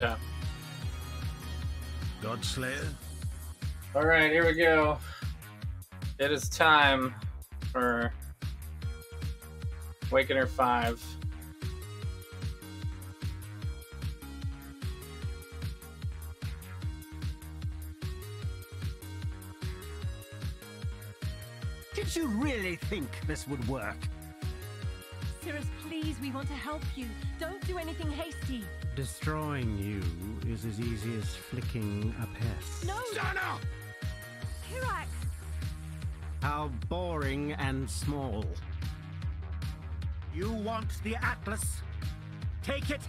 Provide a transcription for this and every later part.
Yeah. Godslayer? All right, here we go. It is time for Awakener 5. Did you really think this would work? Sirus, please, we want to help you. Don't do anything hasty. Destroying you is as easy as flicking a pest. No! Zana! Kirac! How boring and small. You want the Atlas? Take it.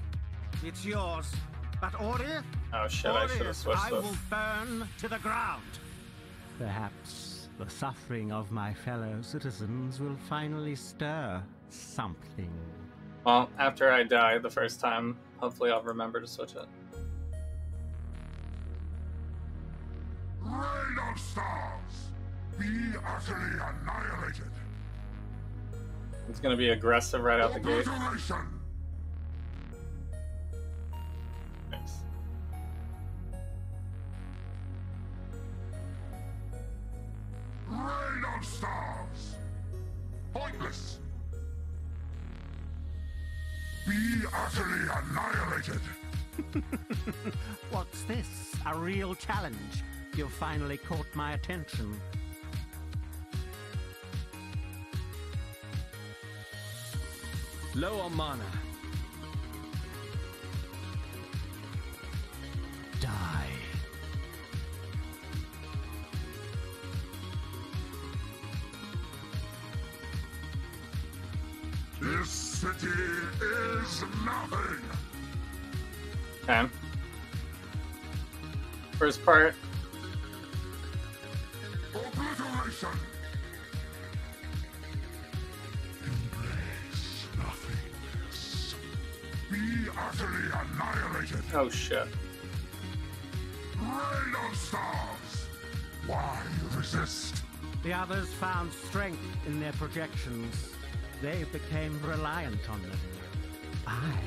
It's yours. But Ori, Oh shit, I should have switched I this. will burn to the ground. Perhaps the suffering of my fellow citizens will finally stir something. Well, after I die the first time, hopefully I'll remember to switch it. Rain of stars! Be utterly annihilated! It's gonna be aggressive right out the gate. Be utterly annihilated! What's this? A real challenge? You've finally caught my attention. Low on mana. This city is nothing! Okay. First part, Obliteration! Embrace nothingness. Be utterly annihilated! oh shit. Rain of stars! Why resist? The others found strength in their projections. They became reliant on them. I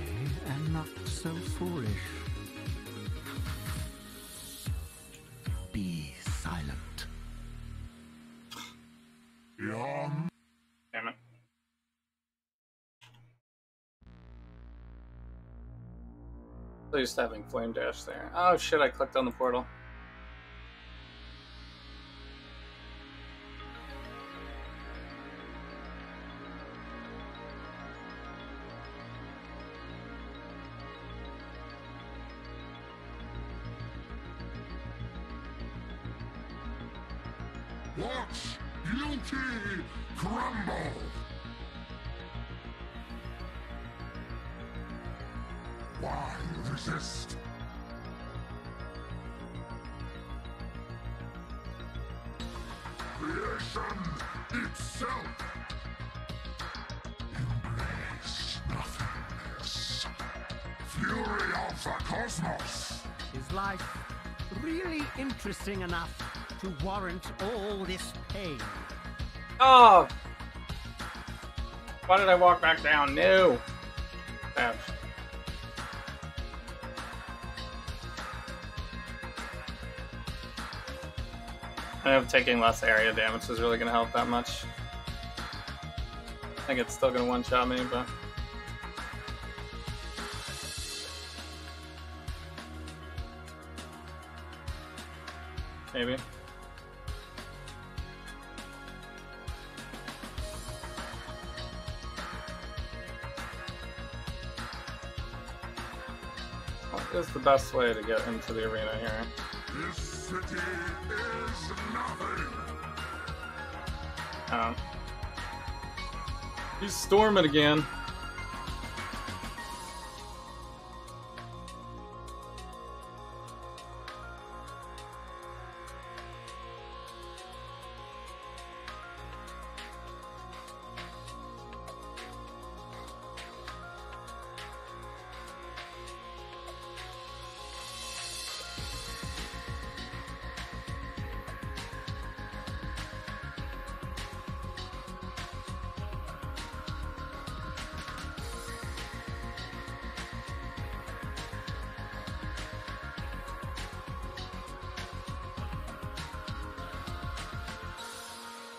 am not so foolish. Be silent. Yum. Damn it. So used to having flame dash there. Oh shit, I clicked on the portal. Watch beauty crumble! Why resist? Creation itself! Embrace nothingness. Fury of the cosmos! Is life really interesting enough to warrant all this pain? Oh! Why did I walk back down? No! Ouch. I know taking less area damage is really gonna help that much. I think it's still gonna one-shot me, but... Maybe. Is the best way to get into the arena here? This city is nothing! Um, you storm it again.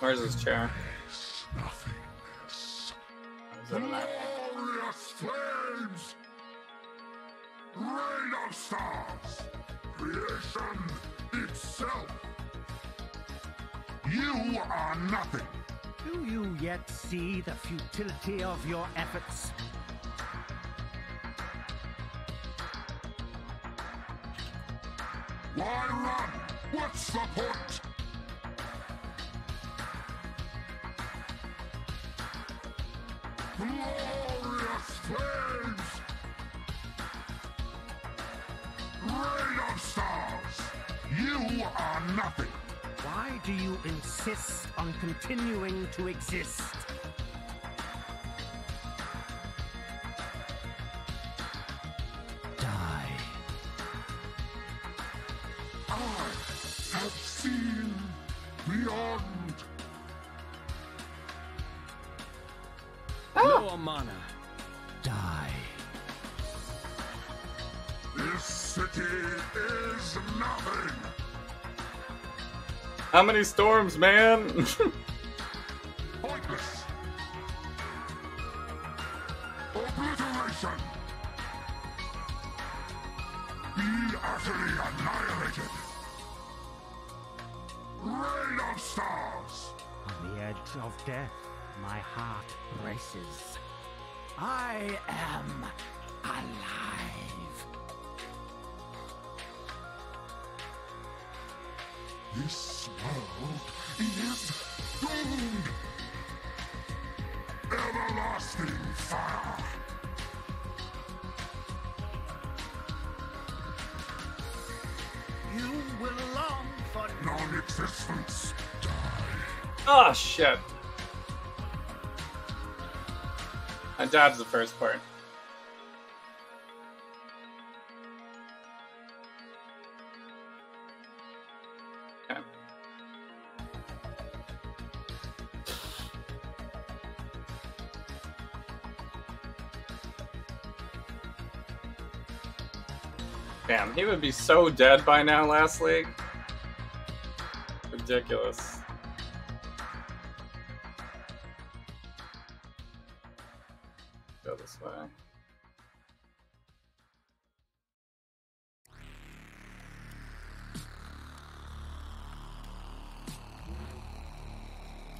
Where's his chair? Nothingness. Is it left? Glorious flames! Rain of stars! Creation itself! You are nothing! Do you yet see the futility of your efforts? Why run? What's the point? Glorious flames! Of stars! You are nothing! Why do you insist on continuing to exist? Low on mana. Die. This city is nothing! How many storms, man? Pointless! Obliteration! Be utterly annihilated! Rain of stars! On the edge of death, my heart races. I am alive. This world is doomed! Everlasting fire! You will long for Non-existence! Die! oh shit. I dodged the first part. Damn, he would be so dead by now last league. Ridiculous.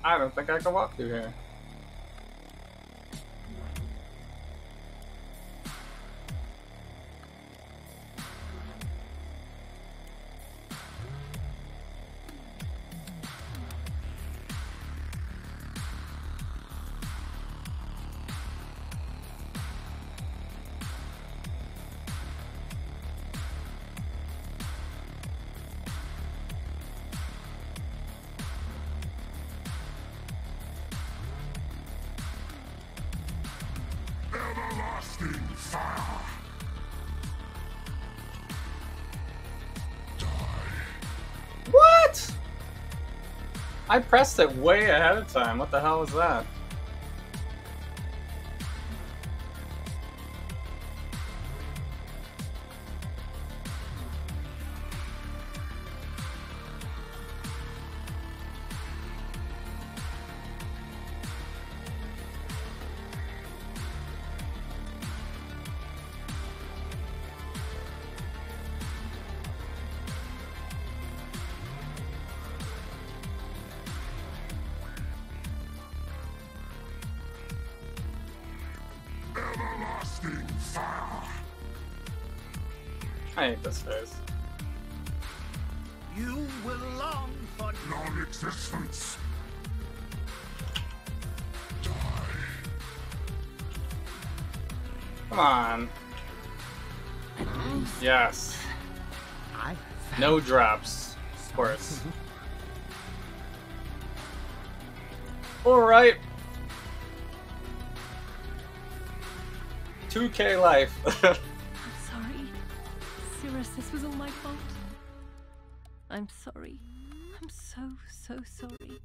I don't think I can walk through here. What? I pressed it way ahead of time. What the hell was that? I hate this face. you will long for Non-existence! Die! Come on. Yes. No drops. Of course. Alright. 2k life. This was all my fault. I'm sorry. I'm so, so sorry.